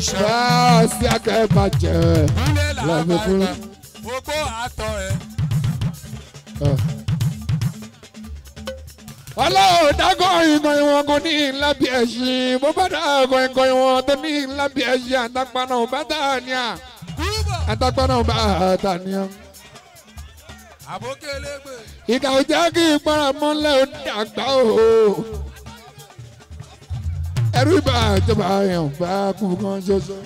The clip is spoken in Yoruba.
sí akẹ́bàjẹ́ Kúnlé lọ́bẹ̀ fún. Ogbó àtọ̀ ẹ̀. ọlọ́run dágọ́ ìkan ìwọ̀n kò ní lábí ẹ̀sìn bó bá dágọ́ ìkan ìwọ̀n tó ní lábí ẹ̀sìn àtàkpànà ò bá tà ní à Kúbọ̀. àtàkpànà ò bá tà ní à. Àbókélébè. ìkà ò jẹ́ kí ìpara mọ́lẹ̀ ò dàgbà o. ẹrú ìbá ìjọba yẹn bá kú kan ṣoṣo.